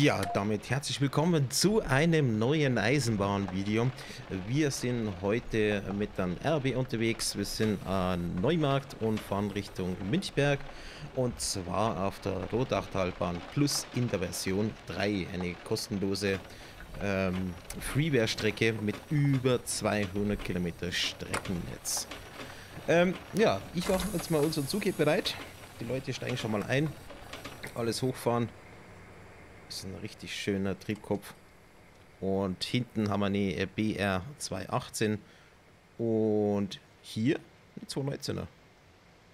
Ja, damit herzlich willkommen zu einem neuen Eisenbahnvideo. Wir sind heute mit dem RB unterwegs. Wir sind an Neumarkt und fahren Richtung Münchberg. Und zwar auf der Rodachtalbahn Plus in der Version 3. Eine kostenlose ähm, Freeware-Strecke mit über 200 Kilometer Streckennetz. Ähm, ja, ich mache jetzt mal unseren Zug hier bereit. Die Leute steigen schon mal ein. Alles hochfahren. Das ist ein richtig schöner Triebkopf. Und hinten haben wir eine BR 218. Und hier eine 219er.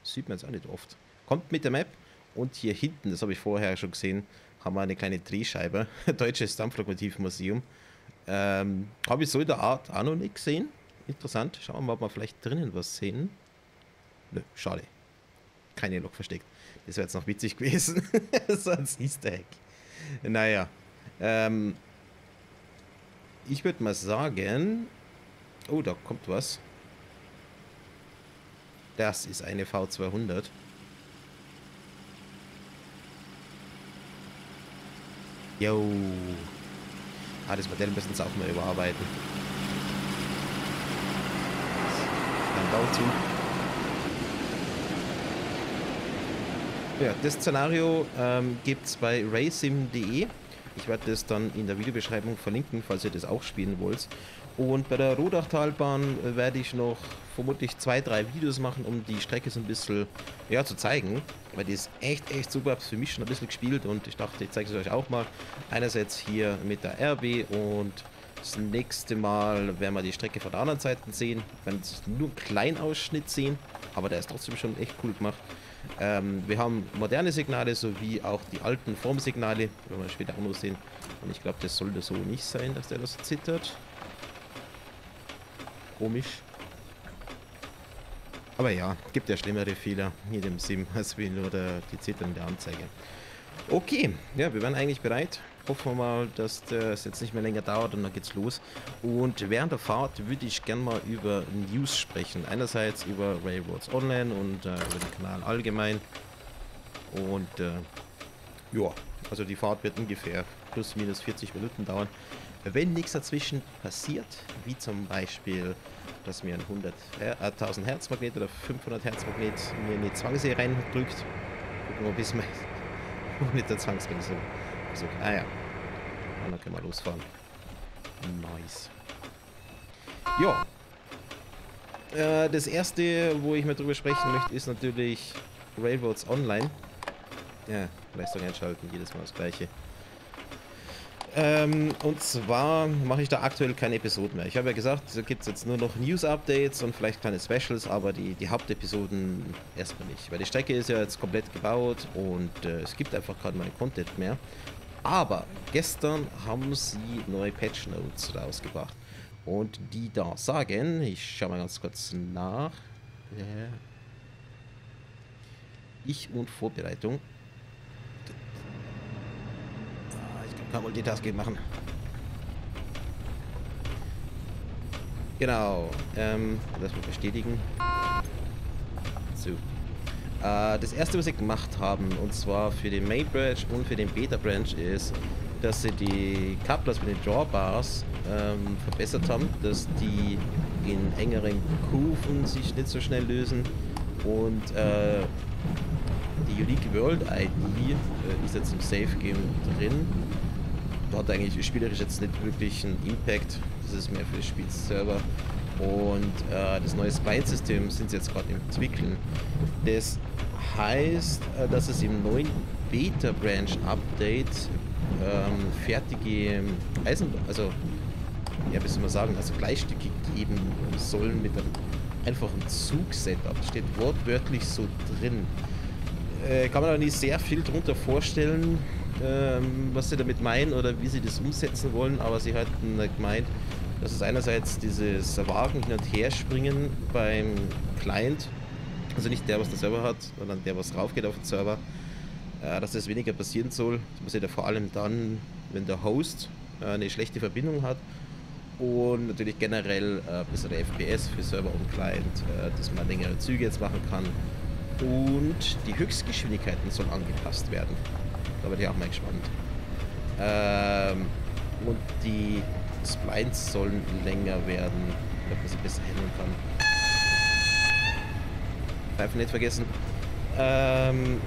Sieht man jetzt auch nicht oft. Kommt mit der Map. Und hier hinten, das habe ich vorher schon gesehen, haben wir eine kleine Drehscheibe. Deutsches Dampflokomotivmuseum. Ähm, habe ich so in der Art auch noch nicht gesehen. Interessant. Schauen wir mal, ob wir vielleicht drinnen was sehen. Nö, schade. Keine Lok versteckt. Das wäre jetzt noch witzig gewesen. so ein Easter Egg. Naja. Ähm, ich würde mal sagen... Oh, da kommt was. Das ist eine V200. Jo. Ah, das Modell müssen sie auch mal überarbeiten. Ein Bauzug. Ja, das Szenario ähm, gibt es bei racing.de. Ich werde das dann in der Videobeschreibung verlinken, falls ihr das auch spielen wollt. Und bei der Rodachtalbahn werde ich noch vermutlich zwei, drei Videos machen, um die Strecke so ein bisschen ja, zu zeigen. Weil die ist echt, echt super. Ich habe für mich schon ein bisschen gespielt und ich dachte, ich zeige es euch auch mal. Einerseits hier mit der RB und das nächste Mal werden wir die Strecke von der anderen Seite sehen. Wir werden nur einen kleinen Ausschnitt sehen, aber der ist trotzdem schon echt cool gemacht. Ähm, wir haben moderne Signale sowie auch die alten Formsignale, werden wir später auch noch sehen. Und ich glaube, das sollte so nicht sein, dass der das zittert. Komisch. Aber ja, gibt ja schlimmere Fehler in dem Sim als wie nur die zitternde Anzeige. Okay, ja, wir werden eigentlich bereit. Hoffen wir mal, dass das jetzt nicht mehr länger dauert und dann geht's los. Und während der Fahrt würde ich gerne mal über News sprechen. Einerseits über Railroads Online und äh, über den Kanal allgemein. Und äh, ja, also die Fahrt wird ungefähr plus minus 40 Minuten dauern. Wenn nichts dazwischen passiert, wie zum Beispiel, dass mir ein 100, äh, 1000 Hertz Magnet oder 500 Hertz Magnet mir eine Zwangsee reindrückt, gucken wir bis mal mit der Zwangsbremse so, ah ja. Und dann können wir losfahren. Nice. Ja. Äh, das erste, wo ich mal drüber sprechen möchte, ist natürlich Railroads Online. Ja, Leistung einschalten, jedes Mal das gleiche. Ähm, und zwar mache ich da aktuell keine Episoden mehr. Ich habe ja gesagt, da gibt es jetzt nur noch News-Updates und vielleicht kleine Specials, aber die, die Hauptepisoden erstmal nicht. Weil die Strecke ist ja jetzt komplett gebaut und äh, es gibt einfach gerade mal Content mehr. Aber gestern haben sie neue Patch Notes rausgebracht. Und die da sagen, ich schaue mal ganz kurz nach. Ich und Vorbereitung. Kein Multitasking machen. Genau. Ähm, das mal bestätigen. So. Äh, das erste, was sie gemacht haben, und zwar für den Main Branch und für den Beta Branch, ist, dass sie die Couplers mit den Drawbars ähm, verbessert haben, dass die in engeren Kurven sich nicht so schnell lösen und äh, die Unique World ID äh, ist jetzt im Safe Game drin. Hat eigentlich spielerisch jetzt nicht wirklich einen Impact, das ist mehr für das Spiel selber. Und äh, das neue Spine-System sind sie jetzt gerade im Entwickeln. Das heißt, äh, dass es im neuen Beta-Branch-Update ähm, fertige Eisen, also ja, wie soll man sagen, also Gleichstücke geben sollen mit einem einfachen Zug-Setup. Das steht wortwörtlich so drin. Äh, kann man aber nicht sehr viel darunter vorstellen, ähm, was sie damit meinen oder wie sie das umsetzen wollen, aber sie hatten gemeint, das ist einerseits dieses Wagen hin und her springen beim Client, also nicht der, was der Server hat, sondern der, was raufgeht auf den Server, äh, dass das weniger passieren soll. Das passiert ja vor allem dann, wenn der Host äh, eine schlechte Verbindung hat und natürlich generell äh, bessere FPS für Server und Client, äh, dass man längere Züge jetzt machen kann und die Höchstgeschwindigkeiten sollen angepasst werden. Da bin ich auch mal gespannt. Ähm, und die Splines sollen länger werden, damit man sie besser handeln kann. Pfeifen nicht vergessen. Ähm,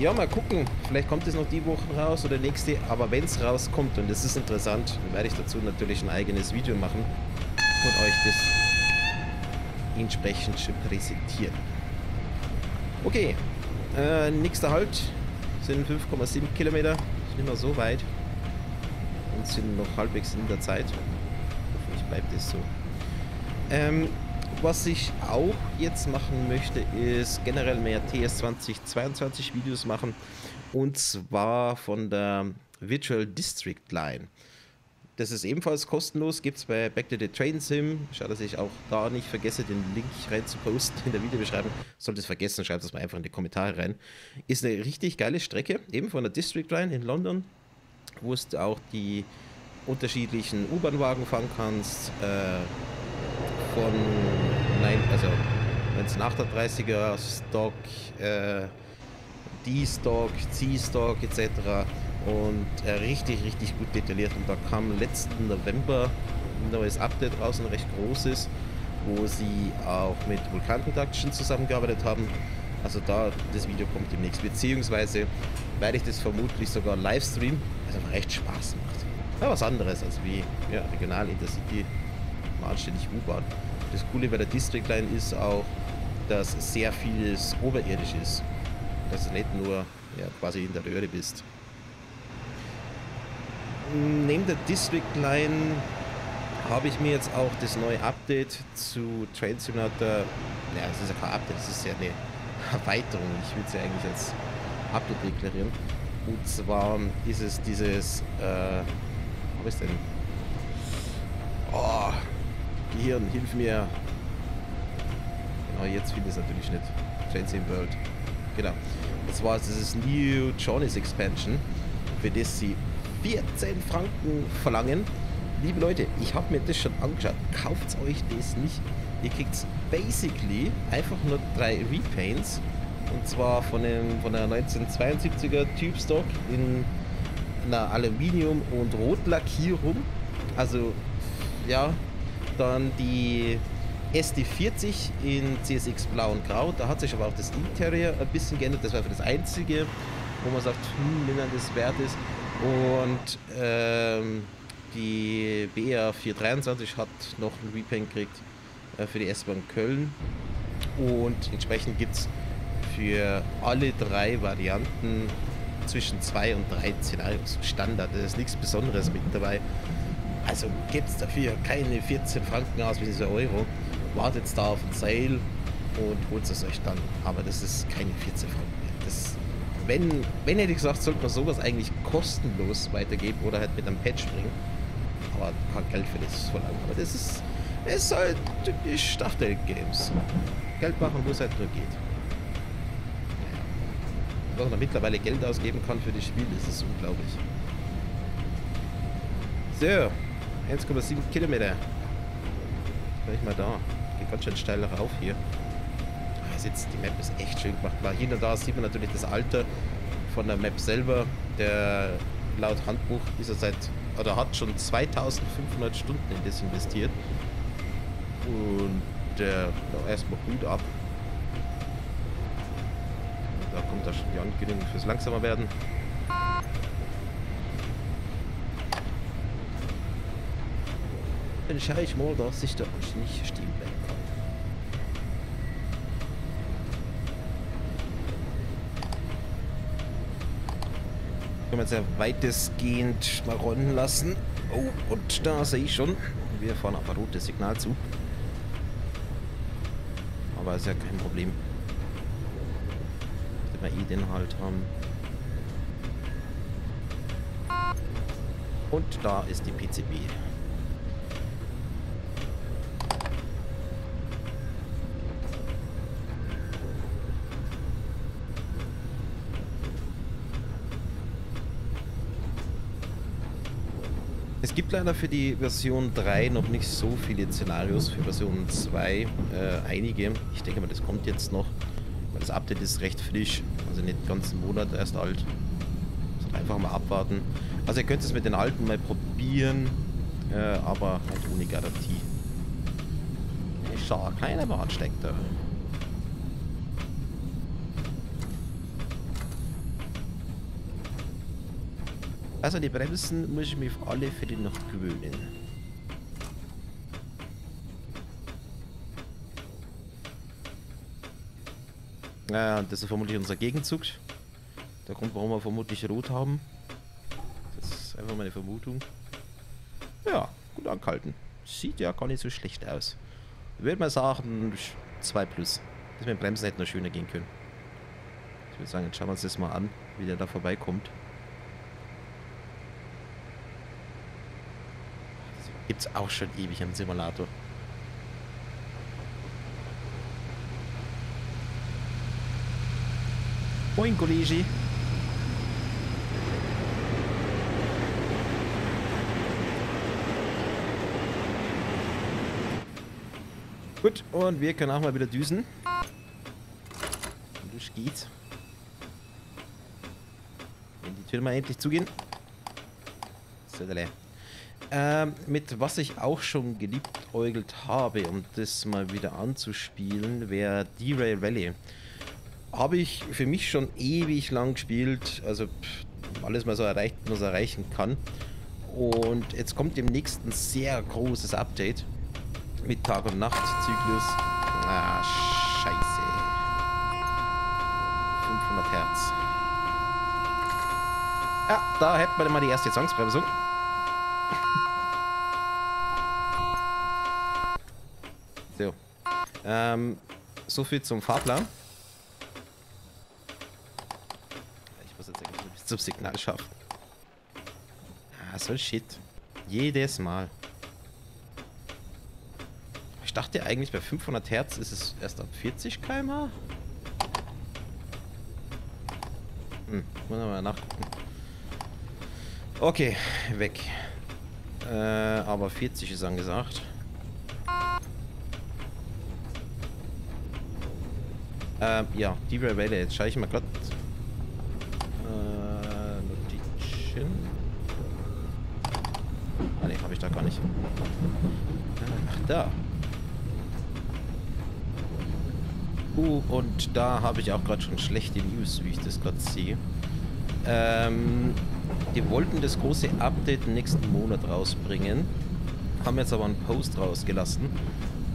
ja, mal gucken. Vielleicht kommt es noch die Woche raus oder nächste. Aber wenn es rauskommt, und das ist interessant, werde ich dazu natürlich ein eigenes Video machen und euch das entsprechend präsentieren. Okay, äh, nächster Halt sind 5,7 Kilometer. Ist nicht mehr so weit. Und sind noch halbwegs in der Zeit. Hoffentlich bleibt es so. Ähm, was ich auch jetzt machen möchte, ist generell mehr TS 2022 Videos machen. Und zwar von der Virtual District Line. Das ist ebenfalls kostenlos, gibt es bei Back to the Train Sim. Schau, dass ich auch da nicht vergesse, den Link rein zu posten in der Videobeschreibung. Sollte es vergessen, schreibt es mal einfach in die Kommentare rein. Ist eine richtig geile Strecke, eben von der District Line in London, wo du auch die unterschiedlichen U-Bahn-Wagen fahren kannst. Äh, von nein, also 1938er Stock, äh, D-Stock, C-Stock etc. Und äh, richtig, richtig gut detailliert. Und da kam letzten November ein neues Update raus, ein recht großes, wo sie auch mit Vulkan Production zusammengearbeitet haben. Also da, das Video kommt demnächst, beziehungsweise werde ich das vermutlich sogar live streamen, was einfach echt Spaß macht. Ja, was anderes als wie ja, Regional Intercity, mal anständig U-Bahn. Das Coole bei der District Line ist auch, dass sehr vieles oberirdisch ist. Dass du nicht nur ja, quasi in der Röhre bist. Neben der District Line habe ich mir jetzt auch das neue Update zu Train Simulator, ja, es ist ja kein Update, es ist ja eine Erweiterung, ich würde es ja eigentlich als Update deklarieren. Und zwar ist es dieses, äh, was ist denn? Oh, Gehirn, hilf mir. Genau, jetzt finde ich es natürlich nicht. Train Sim World. Genau. Das war dieses New Johnny's Expansion, für das sie 14 Franken verlangen. Liebe Leute, ich habe mir das schon angeschaut. Kauft euch das nicht. Ihr kriegt basically einfach nur drei Repaints. Und zwar von, dem, von der 1972er Tube Stock in einer Aluminium- und Rotlackierung. Also, ja, dann die SD40 in CSX Blau und Grau. Da hat sich aber auch das Interior ein bisschen geändert. Das war für das einzige, wo man sagt, hm, wenn das wert ist. Und ähm, die BR 423 hat noch ein Repaint gekriegt äh, für die S-Bahn Köln. Und entsprechend gibt es für alle drei Varianten zwischen 2 und 3 Szenarios Standard. Da ist nichts Besonderes mit dabei. Also gibt es dafür keine 14 Franken aus wie dieser Euro. Wartet da auf ein Sale und holt es euch dann. Aber das ist keine 14 Franken mehr. Das, wenn, wenn hätte ich gesagt, sollte man sowas eigentlich kostenlos weitergeben oder halt mit einem Patch bringen. Aber kein Geld für das verlangen. Aber das ist, es ist halt typisch Stachtel Games. Geld machen, wo es halt nur geht. Was man mittlerweile Geld ausgeben kann für das Spiel, das ist unglaublich. So, 1,7 Kilometer. Bin mal da. Geht ganz schön steil rauf hier. Jetzt, die Map ist echt schön gemacht. Mal hier und da sieht man natürlich das Alter von der Map selber. Der laut Handbuch ist er seit oder hat schon 2500 Stunden in das investiert. Und der äh, erstmal gut ab. Da kommt da schon die Ankündigung fürs langsamer werden. Dann schaue ich mal, dass ich da nicht stehen bleiben Können wir jetzt ja weitestgehend mal rollen lassen. Oh, und da sehe ich schon. Wir fahren auf ein rotes Signal zu. Aber ist ja kein Problem. Wenn wir eh den halt haben. Und da ist die PCB. Es gibt leider für die Version 3 noch nicht so viele Szenarios, für Version 2 äh, einige. Ich denke mal, das kommt jetzt noch, das Update ist recht frisch, also nicht ganz einen Monat erst alt. Hat einfach mal abwarten. Also ihr könnt es mit den alten mal probieren, äh, aber halt ohne Garantie. Schau, kleiner Bart steckt da. Also die Bremsen muss ich mich auf alle Fälle noch gewöhnen. Ja, das ist vermutlich unser Gegenzug. Der Grund, warum wir vermutlich rot haben. Das ist einfach meine Vermutung. Ja, gut angehalten. Sieht ja gar nicht so schlecht aus. Ich würde mal sagen, 2 plus. Das mit dem Bremsen hätte noch schöner gehen können. Ich würde sagen, jetzt schauen wir uns das mal an, wie der da vorbeikommt. Gibt es auch schon ewig im Simulator. Moin, Kollege. Gut, und wir können auch mal wieder düsen. Und los geht's. Wenn die Türen mal endlich zugehen. So, ähm, mit was ich auch schon geliebtäugelt habe, um das mal wieder anzuspielen, wäre D-Rail Valley. Habe ich für mich schon ewig lang gespielt, also pff, alles mal so erreicht, was erreichen kann. Und jetzt kommt demnächst ein sehr großes Update mit Tag- und Nachtzyklus. Ah, scheiße. 500 Hertz. Ja, da hätten wir mal die erste Zwangsbremsung. So. Ähm, so viel zum Fahrplan. Ich muss jetzt irgendwie zum Signal schaffen. Ah, so shit. Jedes Mal. Ich dachte eigentlich bei 500 Hertz ist es erst ab 40 km/h. Hm, muss mal nachgucken. Okay, weg. Äh, aber 40 ist angesagt. Ähm, ja, die Rebelle. Jetzt schaue ich mal gerade. Äh, Notizen. Ah, ne, habe ich da gar nicht. Ach, da. Uh, und da habe ich auch gerade schon schlechte News, wie ich das gerade sehe. Ähm, die wollten das große Update nächsten Monat rausbringen, haben jetzt aber einen Post rausgelassen,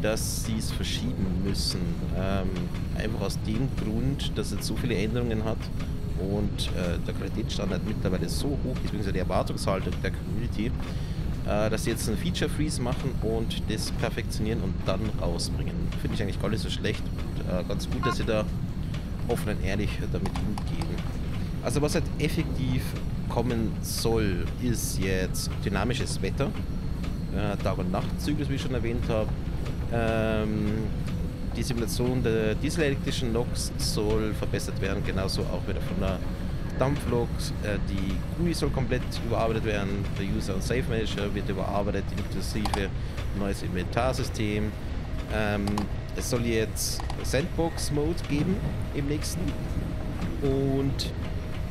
dass sie es verschieben müssen. Ähm, einfach aus dem Grund, dass es so viele Änderungen hat und äh, der Qualitätsstandard mittlerweile so hoch ist, beziehungsweise die Erwartungshaltung der Community, äh, dass sie jetzt einen Feature Freeze machen und das perfektionieren und dann rausbringen. Finde ich eigentlich gar nicht so schlecht und äh, ganz gut, dass sie da offen und ehrlich damit umgehen. Also was halt effektiv kommen soll, ist jetzt dynamisches Wetter, äh, Tag- und Nachtzyklus, wie ich schon erwähnt habe. Ähm, die Simulation der dieselelektrischen Loks soll verbessert werden, genauso auch wieder von der Dampfloks. Äh, die GUI soll komplett überarbeitet werden, der User und Safe Manager wird überarbeitet, inklusive neues Inventarsystem. Ähm, es soll jetzt Sandbox-Mode geben im nächsten und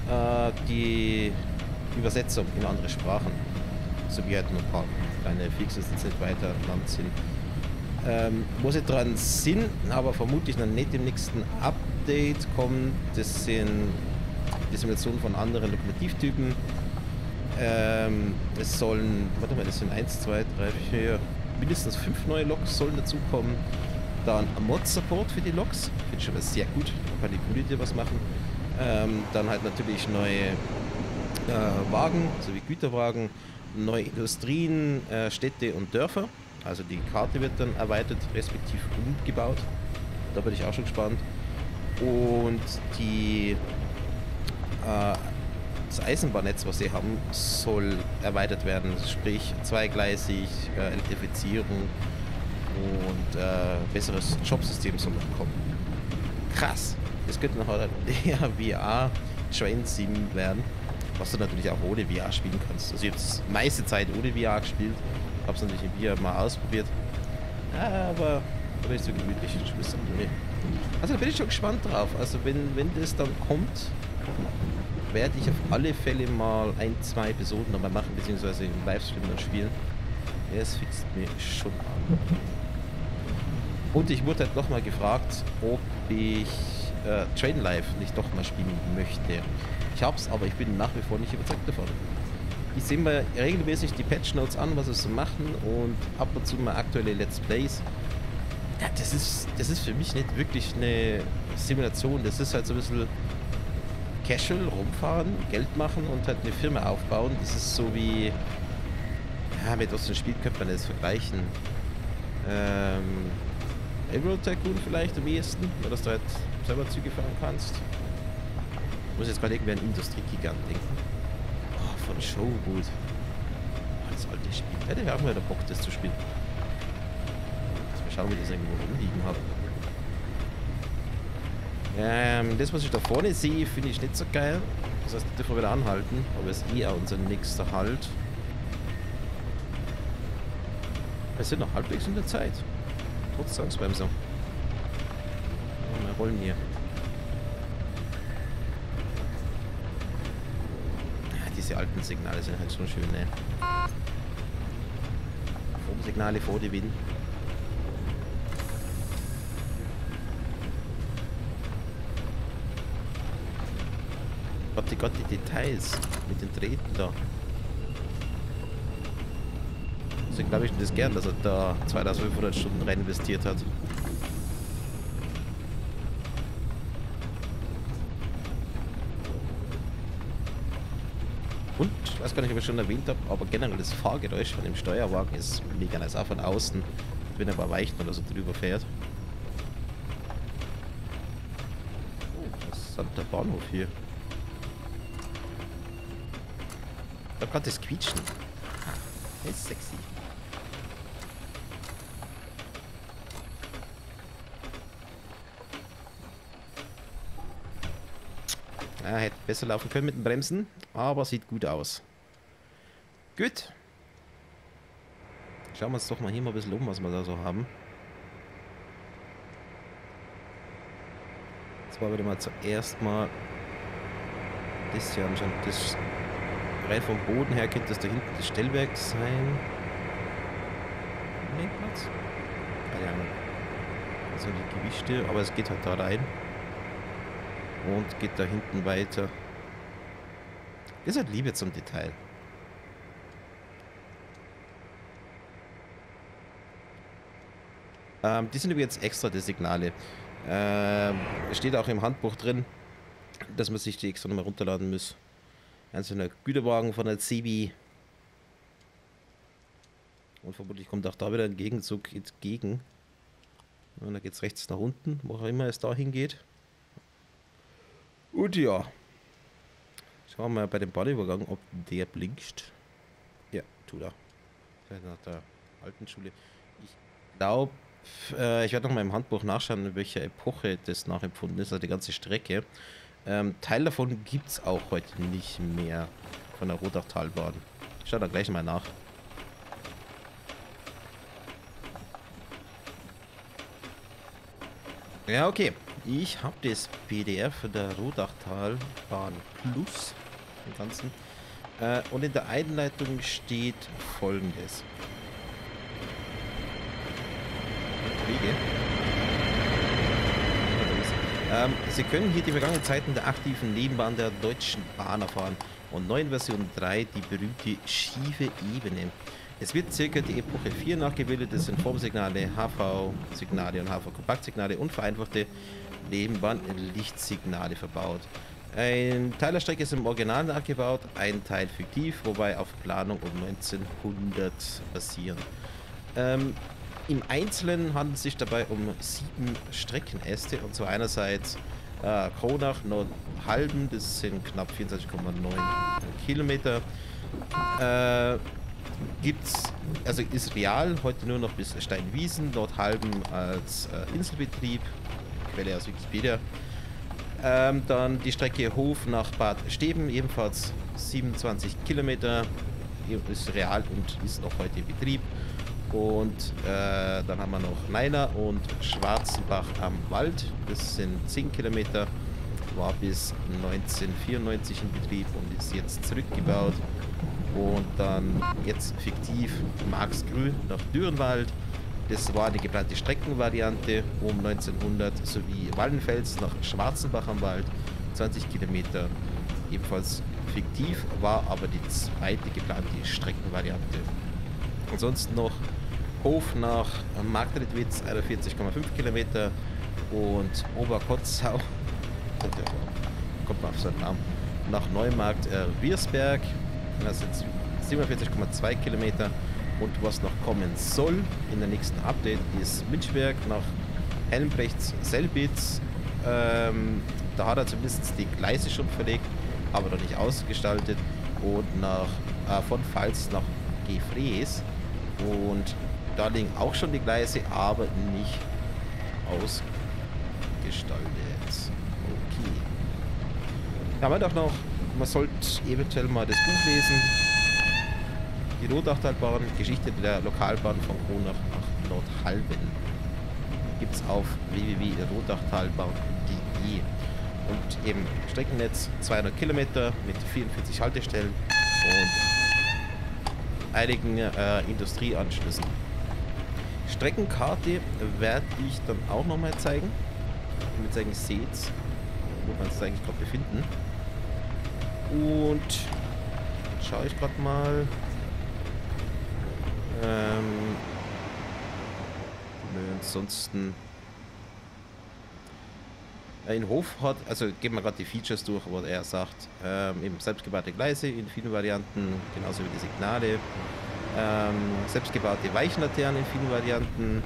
äh, die Übersetzung in andere Sprachen sowie halt noch ein paar kleine Fixes, die nicht weiter lang sind. Ähm, wo sie dran sind, aber vermutlich noch nicht im nächsten Update kommen, das sind die Simulationen von anderen Lokomotivtypen. Ähm, es sollen, warte mal, das sind 1, 2, 3, 4, mindestens 5 neue Loks sollen dazukommen. Dann Mod-Support für die Loks, finde ich schon mal sehr gut, da kann die Community was machen. Ähm, dann halt natürlich neue äh, Wagen, sowie Güterwagen, neue Industrien, äh, Städte und Dörfer. Also die Karte wird dann erweitert, respektive umgebaut. Da bin ich auch schon gespannt. Und die äh, das Eisenbahnnetz, was sie haben, soll erweitert werden. Sprich zweigleisig, äh, Elektrifizierung und äh, besseres Jobsystem soll noch kommen. Krass. Das könnte noch eher VR Train Sim werden, was du natürlich auch ohne VR spielen kannst. Also ich habe meiste Zeit ohne VR gespielt, habe es natürlich VR mal ausprobiert, aber war nicht so gemütlich. Also da bin ich schon gespannt drauf. Also wenn, wenn das dann kommt, werde ich auf alle Fälle mal ein, zwei Episoden nochmal machen, beziehungsweise im Livestream dann spielen. Es fixt mir schon an. Und ich wurde halt nochmal gefragt, ob ich äh, Train Live nicht doch mal spielen möchte. Ich hab's, aber ich bin nach wie vor nicht überzeugt davon. Ich sehe mir regelmäßig die Patch Notes an, was sie so machen und ab und zu mal aktuelle Let's Plays. Ja, das ist, das ist für mich nicht wirklich eine Simulation. Das ist halt so ein bisschen casual rumfahren, Geld machen und halt eine Firma aufbauen. Das ist so wie, ja, mit was für Spiel könnte man das vergleichen? Ähm, Railroad Tycoon vielleicht am ehesten, weil dass du halt selber Züge fahren kannst. Ich muss jetzt gerade irgendwie an Industriegigant denken. Von. Oh, das alte Spiel. Hätte ich auch mal Bock, das zu spielen. Mal schauen, wie das irgendwo rumliegen habe. Ähm, das, was ich da vorne sehe, finde ich nicht so geil. Das heißt, dürfen wir wieder anhalten. Aber es ist eher unser nächster Halt. Wir sind noch halbwegs in der Zeit. Trotz Zwangsbremse. Wir rollen hier. Ja, diese alten Signale sind halt schon schön, ne? Signale vor die Wind. Gott, die Gott, die Details mit den Drähten da. Deswegen glaube ich das gern, dass er da 2500 Stunden rein investiert hat. Und, ich weiß gar nicht, ob ich schon erwähnt habe, aber generell das Fahrgeräusch von dem Steuerwagen ist mega nice, auch von außen, wenn er bei Weichen oder so drüber fährt. Oh, ist der Bahnhof hier. Da kann das quietschen. Das ist sexy. Ja, hätte besser laufen können mit den Bremsen, aber sieht gut aus. Gut. Schauen wir uns doch mal hier mal ein bisschen um, was wir da so haben. Wollen wir mal zuerst mal das hier anschauen. Das rein vom Boden her könnte das da hinten das Stellwerk sein. Nee, Platz? Keine Ahnung. Also die Gewichte, aber es geht halt da rein. Und geht da hinten weiter. Das hat Liebe zum Detail. Ähm, die sind übrigens extra, die Signale. Ähm, steht auch im Handbuch drin, dass man sich die extra nochmal runterladen muss. Einzelner Güterwagen von der CB. Und vermutlich kommt auch da wieder ein Gegenzug entgegen. Und da geht es rechts nach unten, wo auch immer es dahin geht. Und ja. Schauen wir mal bei dem Bahnübergang, ob der blinkt. Ja, tut er. Nach der alten Schule. Ich glaube, äh, ich werde noch mal im Handbuch nachschauen, in welcher Epoche das nachempfunden ist, also die ganze Strecke. Ähm, Teil davon gibt es auch heute nicht mehr von der Rodachtalbahn. Ich schaue da gleich mal nach. Ja, okay. Ich habe das PDF der Rodachtalbahn Plus, den ganzen. Äh, und in der Einleitung steht folgendes. Kollege. Ähm, Sie können hier die vergangenen Zeiten der aktiven Nebenbahn der Deutschen Bahn erfahren und neu in Version 3 die berühmte schiefe Ebene. Es wird circa die Epoche 4 nachgebildet, es sind Formsignale, HV-Signale und HV-Kompaktsignale und vereinfachte Nebenbahn-Lichtsignale verbaut. Ein Teil der Strecke ist im Original nachgebaut, ein Teil fiktiv, wobei auf Planung um 1900 basieren. Ähm, im Einzelnen handelt es sich dabei um sieben Streckenäste und zwar einerseits äh, Kronach, Nordhalben, das sind knapp 24,9 Kilometer. Äh, gibt's, also ist real heute nur noch bis Steinwiesen, Nordhalben als äh, Inselbetrieb, Quelle aus Wikipedia. Ähm, dann die Strecke Hof nach Bad Steben, ebenfalls 27 Kilometer, ist real und ist noch heute in Betrieb. Und äh, dann haben wir noch Neiner und Schwarzenbach am Wald. Das sind 10 Kilometer. war bis 1994 in Betrieb und ist jetzt zurückgebaut. Und dann jetzt fiktiv Marksgrün nach Dürrenwald. Das war die geplante Streckenvariante um 1900 sowie Wallenfels nach Schwarzenbach am Wald, 20 Kilometer. Ebenfalls fiktiv war aber die zweite geplante Streckenvariante. Ansonsten noch Hof nach Marktredwitz, 41,5 Kilometer und Oberkotzau, kommt man auf seinen Namen, nach Neumarkt äh, Wiersberg, das sind 47,2 Kilometer und was noch kommen soll in der nächsten Update ist Münchberg nach Helmbrechts Selbitz. Ähm, da hat er zumindest die Gleise schon verlegt, aber noch nicht ausgestaltet. Und nach, äh, von Pfalz nach Gefrees. Und da liegen auch schon die Gleise, aber nicht ausgestaltet. Okay. Ja, man doch noch, man sollte eventuell mal das Buch lesen. Die Rodachtalbahn, Geschichte der Lokalbahn von Kronach nach Nordhalben. Gibt es auf www.rodachtalbahn.de. Und eben Streckennetz 200 Kilometer mit 44 Haltestellen und einigen äh, Industrieanschlüssen. Streckenkarte werde ich dann auch nochmal zeigen, damit ihr eigentlich seht, wo wir uns eigentlich gerade befinden. Und schaue ich gerade mal. Ähm, ansonsten ein Hof hat, also gehen wir gerade die Features durch, wo er sagt, ähm, eben selbstgebaute Gleise in vielen Varianten, genauso wie die Signale, ähm, selbstgebaute Weichenlaternen in vielen Varianten,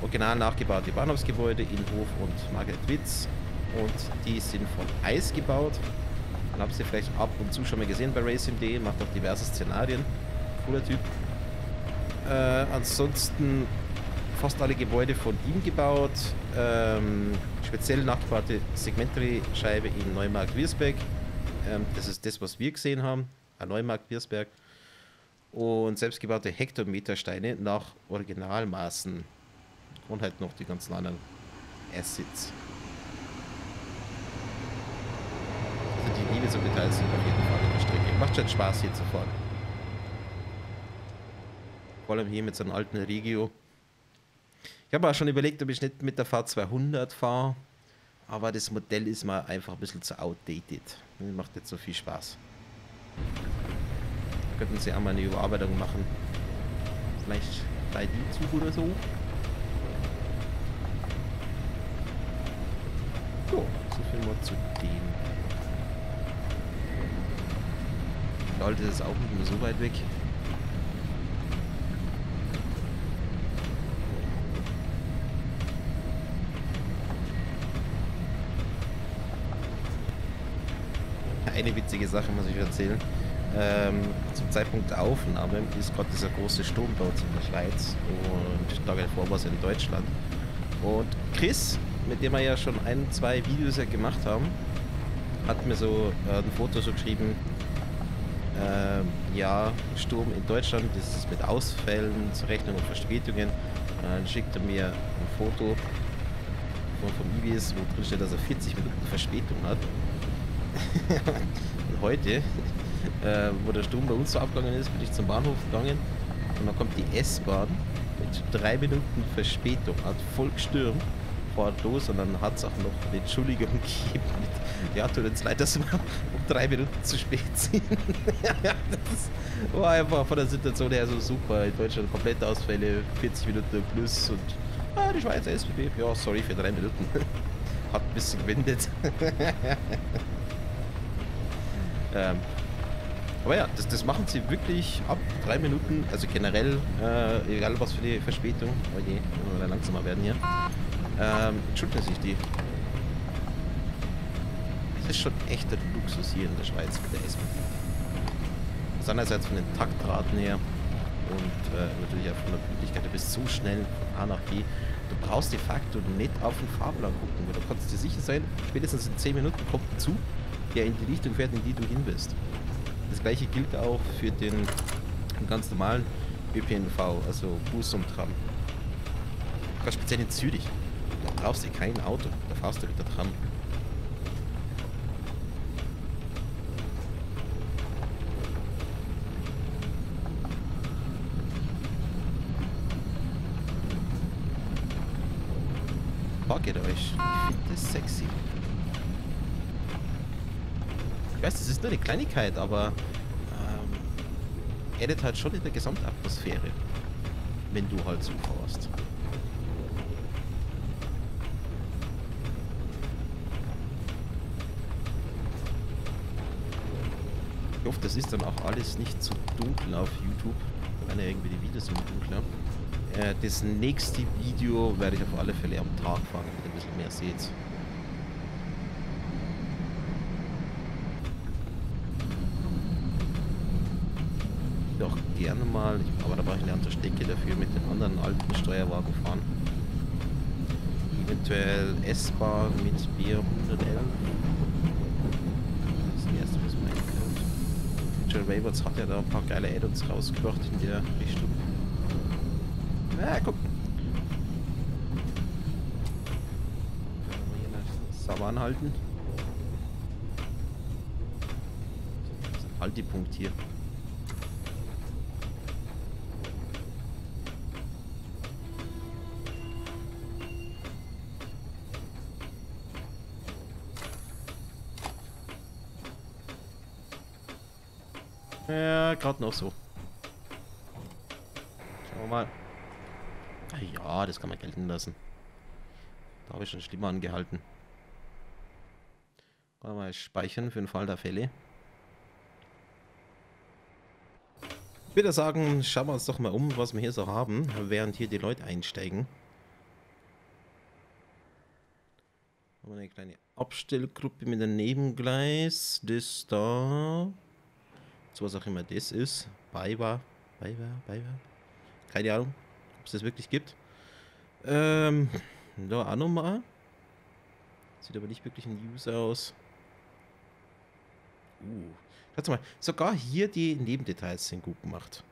original nachgebaute Bahnhofsgebäude in Hof und Margaret Witz und die sind von Eis gebaut. Dann habt ihr vielleicht ab und zu schon mal gesehen bei Racing.de, macht auch diverse Szenarien. Cooler Typ. Äh, ansonsten fast alle Gebäude von ihm gebaut. Ähm, speziell nachgebaute Segmentary-Scheibe in Neumarkt-Wiersberg. Ähm, das ist das, was wir gesehen haben. Neumarkt-Wiersberg und selbstgebaute Hektometersteine nach Originalmaßen und halt noch die ganzen anderen Assets. Also die Liebe zum Detail sind auf jeden Fall in der Strecke. Macht schon Spaß hier zu fahren. Vor allem hier mit so einem alten Regio. Ich habe auch schon überlegt, ob ich nicht mit der V200 fahre, aber das Modell ist mal einfach ein bisschen zu outdated. Macht nicht so viel Spaß könnten sie einmal eine Überarbeitung machen. Vielleicht 3D-Zug oder so. So, so viel mal zu dem. Leute, das ist auch nicht mehr so weit weg. Eine witzige Sache muss ich erzählen ähm, zum Zeitpunkt der Aufnahme ist gerade dieser große Sturm bei uns in der Schweiz und Tage davor war es in Deutschland. Und Chris, mit dem wir ja schon ein, zwei Videos ja gemacht haben, hat mir so äh, ein Foto so geschrieben, äh, ja, Sturm in Deutschland, das ist mit Ausfällen zu rechnen und Verspätungen. Dann schickt er mir ein Foto von, vom Ibis, wo drin steht, dass er 40 Minuten Verspätung hat. heute äh, wo der Sturm bei uns so abgegangen ist, bin ich zum Bahnhof gegangen und dann kommt die S-Bahn mit drei Minuten Verspätung, hat voll gestürmt, fährt los und dann hat es auch noch eine Entschuldigung gegeben mit, ja, tut uns leid, dass wir um drei Minuten zu spät sind. das war einfach von der Situation her so super. In Deutschland komplette Ausfälle, 40 Minuten plus und ah, die Schweizer SBB, ja, sorry für drei Minuten. hat ein bisschen gewindet. Ähm, aber ja, das, das machen sie wirklich ab drei Minuten, also generell, äh, egal was für die Verspätung. Oh je, wir langsamer werden hier. Ähm, entschuldigen sich die. Es ist schon echter Luxus hier in der Schweiz mit der SBB. Das einerseits von den Taktraten her und äh, natürlich auch von der Pünktlichkeit. Du bist so schnell von A nach B. Du brauchst de facto nicht auf den Fahrplan gucken, weil du kannst dir sicher sein, spätestens in 10 Minuten kommt ein Zug, der in die Richtung fährt, in die du hin bist. Das gleiche gilt auch für den ganz normalen ÖPNV, also Bus und Tram. Gerade speziell in Zürich. Da brauchst du kein Auto, da fahrst du mit der Tram. Parket euch. Ich finde das sexy. Ich weiß, das ist nur eine Kleinigkeit, aber ähm, addet halt schon in der Gesamtatmosphäre, wenn du halt so fährst. Ich hoffe, das ist dann auch alles nicht zu dunkel auf YouTube. Wenn ja irgendwie die Videos immer dunkler. Äh, das nächste Video werde ich auf alle Fälle am Tag fahren, damit ihr ein bisschen mehr seht. Doch gerne mal, aber da brauche ich eine andere Strecke dafür, mit den anderen alten Steuerwagen fahren. Eventuell S-Bahn mit B111. Das erste, was man einkommt. Future Waywards hat ja da ein paar geile Add-ons rausgebracht in der Richtung. Ja, guck. Sauber anhalten. Ist ein Haltepunkt hier. Gerade noch so. Schauen wir mal. Ja, das kann man gelten lassen. Da habe ich schon schlimmer angehalten. Mal speichern für den Fall der Fälle. Ich würde sagen, schauen wir uns doch mal um, was wir hier so haben, während hier die Leute einsteigen. Haben wir eine kleine Abstellgruppe mit einem Nebengleis. Das da. Was auch immer das ist. Beiwa. Beiwa. Beiwa. Keine Ahnung ob es das wirklich gibt. Ähm, da auch nochmal. Sieht aber nicht wirklich ein News aus. Uh, schaut mal, sogar hier die Nebendetails sind gut gemacht.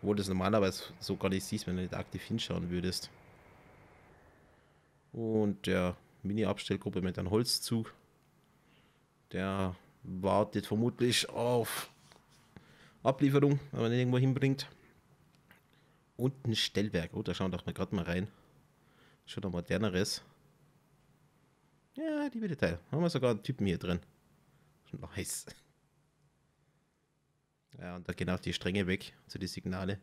Obwohl das normalerweise so gar nicht siehst, wenn du nicht aktiv hinschauen würdest. Und der Mini-Abstellgruppe mit einem Holzzug. Der wartet vermutlich auf Ablieferung, wenn man ihn irgendwo hinbringt. Und ein Stellwerk. Oh, da schauen wir doch mal gerade mal rein. Schon ein moderneres. Ja, liebe Detail. Haben wir sogar einen Typen hier drin. Nice. Ja, und da gehen auch die Stränge weg, also die Signale.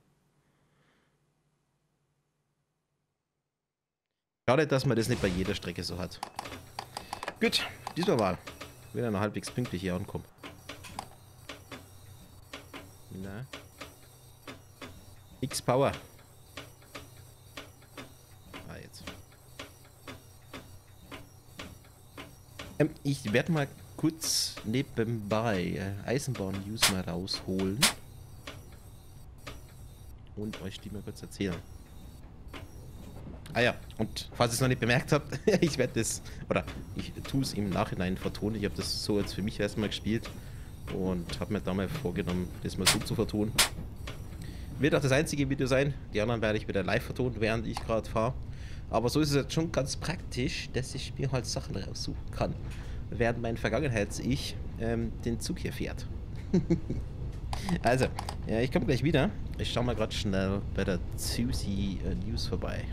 Schade, dass man das nicht bei jeder Strecke so hat. Gut, diesmal war wieder noch halbwegs pünktlich hier ankommen. Na. X-Power. Ah, jetzt. Ähm, ich werde mal kurz nebenbei äh, Eisenbahn-News mal rausholen. Und euch die mal kurz erzählen. Ah ja, und falls ihr es noch nicht bemerkt habt, ich werde das, oder ich tue es im Nachhinein vertonen. Ich habe das so jetzt für mich erstmal gespielt und habe mir da mal vorgenommen, das mal so zu vertonen. Wird auch das einzige Video sein. Die anderen werde ich wieder live vertonen, während ich gerade fahre. Aber so ist es jetzt schon ganz praktisch, dass ich mir halt Sachen raussuchen kann, während mein Vergangenheits-Ich ähm, den Zug hier fährt. also, ja, ich komme gleich wieder. Ich schaue mal gerade schnell bei der Susi äh, News vorbei.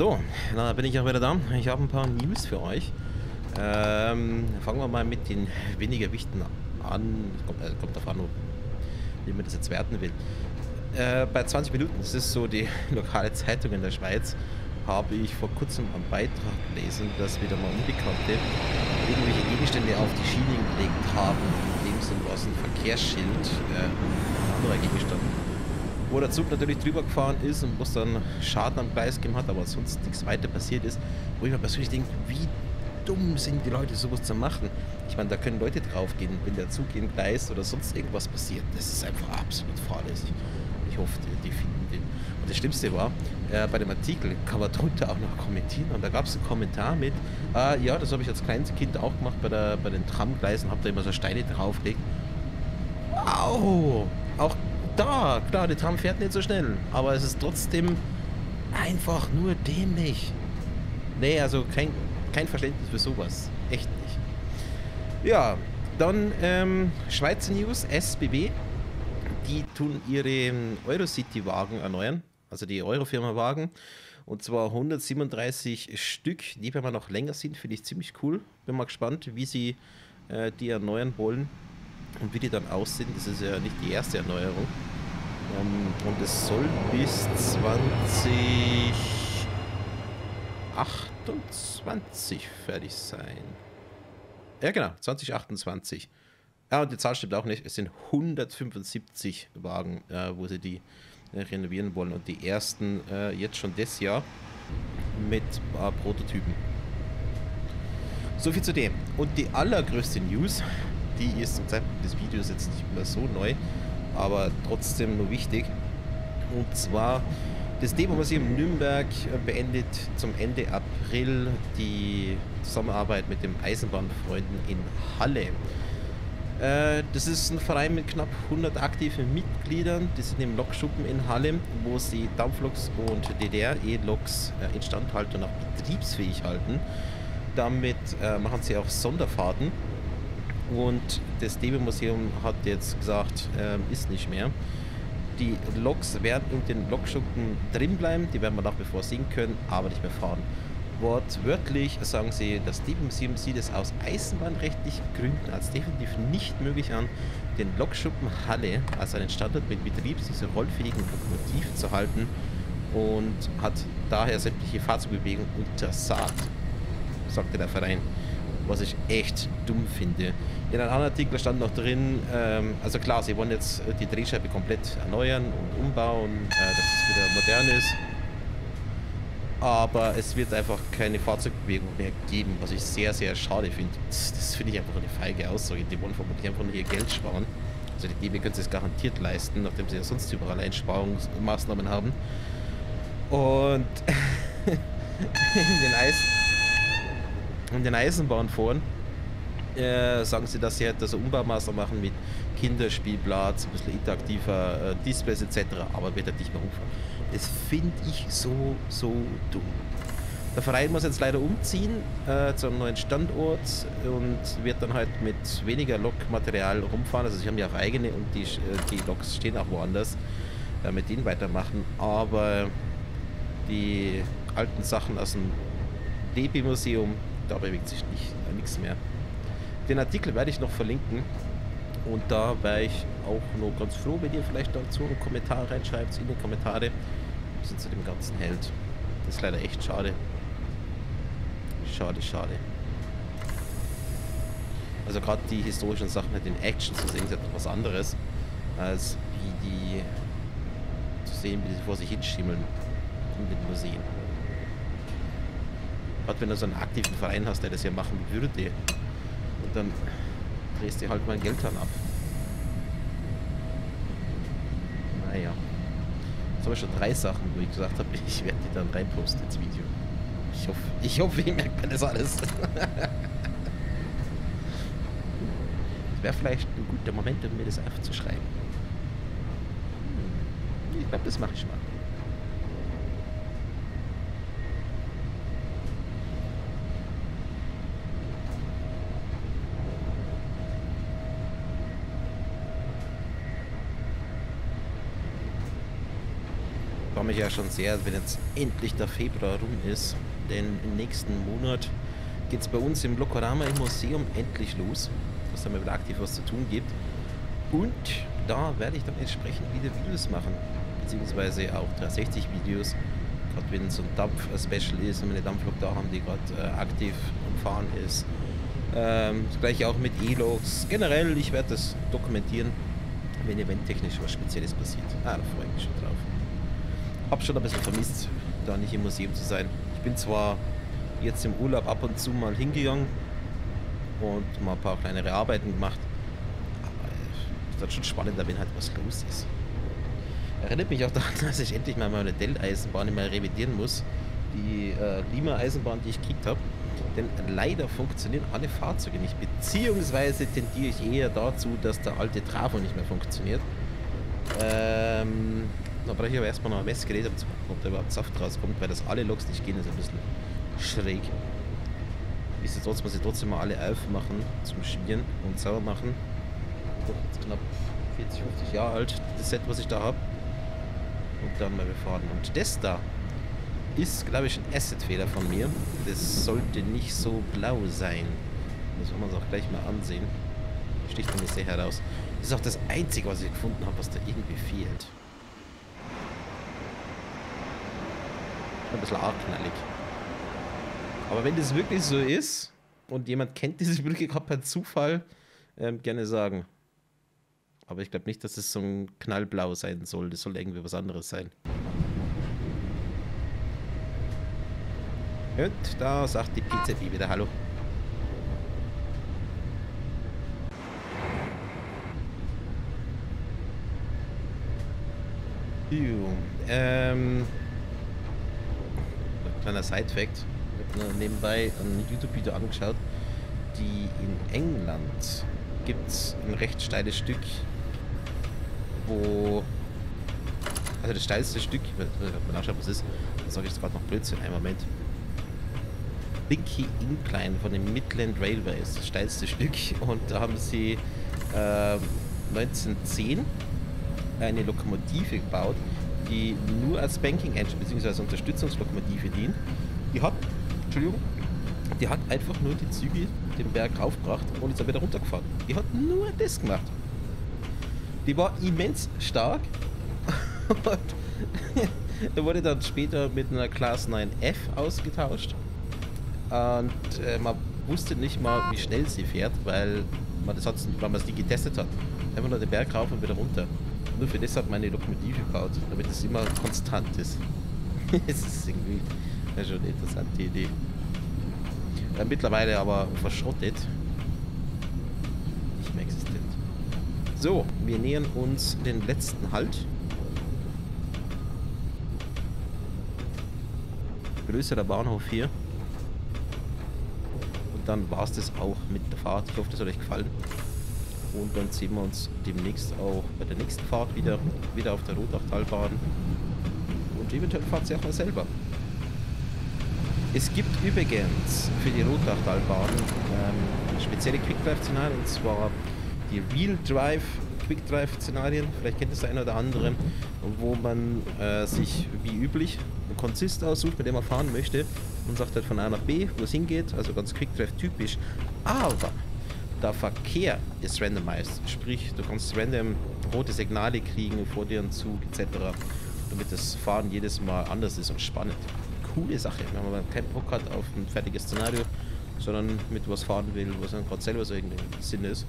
So, da bin ich auch wieder da. Ich habe ein paar News für euch. Ähm, fangen wir mal mit den weniger wichtigen an. Kommt, äh, kommt davon, wie man das jetzt werten will. Äh, bei 20 Minuten, das ist so die lokale Zeitung in der Schweiz, habe ich vor kurzem einen Beitrag gelesen, dass wieder mal Unbekannte irgendwelche Gegenstände auf die Schienen gelegt haben. In dem Sinn war es ein Verkehrsschild, äh, ein anderer Gegenstand. Wo der Zug natürlich drüber gefahren ist und wo es dann Schaden am Gleis gegeben hat, aber sonst nichts weiter passiert ist. Wo ich mir persönlich denke, wie dumm sind die Leute, sowas zu machen? Ich meine, da können Leute draufgehen, wenn der Zug im Gleis oder sonst irgendwas passiert. Das ist einfach absolut fahrlässig. Ich hoffe, die, die finden den. Und das Schlimmste war, äh, bei dem Artikel kann man drunter auch noch kommentieren. Und da gab es einen Kommentar mit, äh, ja, das habe ich als kleines Kind auch gemacht bei, der, bei den Tramgleisen, habe da immer so Steine draufgelegt. Wow! Auch da, klar, die Tram fährt nicht so schnell, aber es ist trotzdem einfach nur dämlich. Nee, also kein, kein Verständnis für sowas. Echt nicht. Ja, dann ähm, Schweizer News, SBB. die tun ihre Eurocity-Wagen erneuern, also die Eurofirma-Wagen. Und zwar 137 Stück, die, wenn wir noch länger sind, finde ich ziemlich cool. Bin mal gespannt, wie sie äh, die erneuern wollen und wie die dann aussehen. Das ist ja nicht die erste Erneuerung. Ähm, und es soll bis 2028 fertig sein. Ja, genau, 2028. Ja, und die Zahl stimmt auch nicht. Es sind 175 Wagen, äh, wo sie die äh, renovieren wollen. Und die ersten äh, jetzt schon das Jahr mit Prototypen. So viel zu dem. Und die allergrößte News, die ist zum Zeitpunkt des Videos jetzt nicht mehr so neu, aber trotzdem nur wichtig. Und zwar das Demo-Museum Nürnberg beendet zum Ende April die Zusammenarbeit mit den Eisenbahnfreunden in Halle. Äh, das ist ein Verein mit knapp 100 aktiven Mitgliedern. Die sind im Lokschuppen in Halle, wo sie Dampfloks und DDR-E-Loks äh, instand halten und auch betriebsfähig halten. Damit äh, machen sie auch Sonderfahrten. Und das DB-Museum hat jetzt gesagt, äh, ist nicht mehr. Die Loks werden in den Lokschuppen drin bleiben, die werden wir nach wie vor sehen können, aber nicht mehr fahren. Wortwörtlich sagen sie, das DB-Museum sieht es aus eisenbahnrechtlichen Gründen als definitiv nicht möglich an, den Lokschuppen Halle als einen Standort mit Betriebs dieser rollfähigen Lokomotiven zu halten und hat daher sämtliche Fahrzeugbewegungen untersagt, sagte der Verein was ich echt dumm finde. In einem anderen Artikel stand noch drin, ähm, also klar, sie wollen jetzt die Drehscheibe komplett erneuern und umbauen, äh, dass es wieder modern ist. Aber es wird einfach keine Fahrzeugbewegung mehr geben, was ich sehr, sehr schade finde. Das, das finde ich einfach eine feige Aussage. Die wollen vermutlich einfach nur ihr Geld sparen. Also die DB können es garantiert leisten, nachdem sie ja sonst überall Einsparungsmaßnahmen haben. Und in den Eis in den Eisenbahnforen äh, sagen sie, dass sie halt also Umbaumaßnahmen machen mit Kinderspielplatz, ein bisschen interaktiver äh, Displays etc., aber wird halt nicht mehr umfahren. Das finde ich so, so dumm. Der Verein muss jetzt leider umziehen äh, zu einem neuen Standort und wird dann halt mit weniger Lokmaterial rumfahren. Also sie haben ja auch eigene und die, äh, die Loks stehen auch woanders, äh, mit denen weitermachen. Aber die alten Sachen aus dem DB-Museum da bewegt sich nicht, äh, nichts mehr. Den Artikel werde ich noch verlinken und da wäre ich auch nur ganz froh, wenn ihr vielleicht dazu einen Kommentar reinschreibt in die Kommentare, was ihr zu dem Ganzen hält. Das ist leider echt schade. Schade, schade. Also gerade die historischen Sachen halt in Action zu sehen, ist etwas was anderes, als wie die zu sehen, wie sie vor sich hinschimmeln in den Museen. Gerade wenn du so einen aktiven Verein hast, der das ja machen würde. Und dann drehst du halt mein Geld dann ab. Naja. Jetzt habe ich schon drei Sachen, wo ich gesagt habe, ich werde die dann reinposten ins Video. Ich hoffe, ich hoffe, ihr merkt mir das alles. wäre vielleicht ein guter Moment, um mir das einfach zu schreiben. Ich glaube, das mache ich mal. freue mich ja schon sehr, wenn jetzt endlich der Februar rum ist. Denn im nächsten Monat geht es bei uns im Lokorama im Museum endlich los, dass da mal wieder aktiv was zu tun gibt. Und da werde ich dann entsprechend wieder Videos machen, beziehungsweise auch 360 Videos. Gerade wenn so ein Dampf-Special ist, wenn wir eine Dampflok da haben, die gerade äh, aktiv am Fahren ist. Ähm, das gleiche auch mit E-Logs. Generell, ich werde das dokumentieren, wenn eventtechnisch was Spezielles passiert. Ah, da freue ich mich schon drauf habe schon ein bisschen vermisst, da nicht im Museum zu sein. Ich bin zwar jetzt im Urlaub ab und zu mal hingegangen und mal ein paar kleinere Arbeiten gemacht, aber es ist schon spannender, wenn halt was los ist. Erinnert mich auch daran, dass ich endlich mal meine Dell-Eisenbahn mal revidieren muss. Die äh, Lima-Eisenbahn, die ich gekriegt habe. Denn leider funktionieren alle Fahrzeuge nicht. Beziehungsweise tendiere ich eher dazu, dass der alte Trafo nicht mehr funktioniert. Ähm, da brauche ich aber erstmal noch ein Messgerät, ob da überhaupt Saft rauskommt, weil das alle Loks nicht gehen, ist ein bisschen schräg. Nichtsdestotrotz muss ich trotzdem mal alle aufmachen zum Schmieren und sauber machen. Doch knapp 40, 50 Jahre alt, das Set, was ich da habe. Und dann mal befahren. Und das da ist, glaube ich, ein Asset-Fehler von mir. Das sollte nicht so blau sein. Das soll man uns auch gleich mal ansehen. Sticht nämlich sehr heraus. Das ist auch das Einzige, was ich gefunden habe, was da irgendwie fehlt. Ein bisschen arg knallig. Aber wenn das wirklich so ist und jemand kennt diese Brücke gerade per Zufall, ähm, gerne sagen. Aber ich glaube nicht, dass es so ein knallblau sein soll. Das soll irgendwie was anderes sein. Und da sagt die PZB wieder Hallo. Ähm, kleiner Side-Fact. Ich habe nebenbei ein YouTube-Video angeschaut. Die in England gibt es ein recht steiles Stück, wo. Also das steilste Stück, ich mal nachschauen, was es ist. Da sage ich jetzt gerade noch Blödsinn, einen Moment. Binky Incline von den Midland Railways, das steilste Stück. Und da haben sie äh, 1910 eine Lokomotive gebaut, die nur als Banking Engine bzw. Unterstützungslokomotive dient. Die hat, Entschuldigung, die hat einfach nur die Züge den Berg raufgebracht und ist dann wieder runtergefahren. Die hat nur das gemacht. Die war immens stark und wurde dann später mit einer Class 9F ausgetauscht. Und äh, man wusste nicht mal, wie schnell sie fährt, weil man das hat, weil man es nie getestet hat. Einfach nur den Berg rauf und wieder runter. Nur für das hat man eine Lokomotive gebaut, damit es immer konstant ist. Es ist irgendwie ja, schon eine interessante Idee. Äh, mittlerweile aber verschrottet. Nicht mehr existent. So, wir nähern uns den letzten Halt. Größerer Bahnhof hier. Und dann war es das auch mit der Fahrt. Ich hoffe, das hat euch gefallen. Und dann sehen wir uns demnächst auch bei der nächsten Fahrt wieder, wieder auf der Rotachtalbahn. Und eventuell fahrt sie auch mal selber. Es gibt übrigens für die Rotachtalbahn ähm, spezielle Quick-Drive-Szenarien, und zwar die Real Drive Quick Drive Szenarien, vielleicht kennt es der eine oder andere, wo man äh, sich wie üblich einen Consist aussucht, mit dem man fahren möchte und sagt halt von A nach B, wo es hingeht, also ganz Quick Drive typisch. Aber der Verkehr ist randomized. Sprich, du kannst random rote Signale kriegen vor dir einen Zug etc. Damit das Fahren jedes Mal anders ist und spannend. Coole Sache, wenn man keinen Bock hat auf ein fertiges Szenario, sondern mit was fahren will, was dann gerade selber so irgendwie im Sinn ist.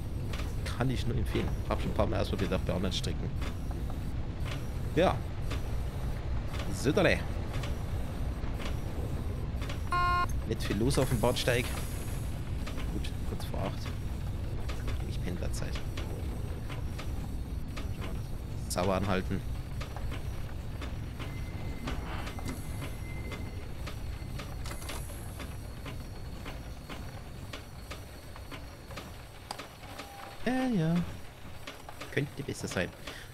Kann ich nur empfehlen. Hab schon ein paar Mal ausprobiert auf bei anderen Strecken. Ja. Südale. Nicht viel los auf dem Bahnsteig. Gut, kurz vor 8. Sauer anhalten. Ja, ja. Könnte besser sein.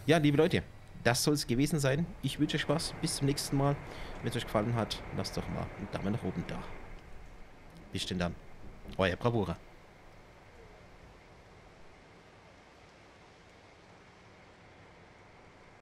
Ja, liebe Leute, das soll es gewesen sein. Ich wünsche euch Spaß. Bis zum nächsten Mal. Wenn es euch gefallen hat, lasst doch mal einen Daumen nach oben da. Bis denn dann. Euer Bravura.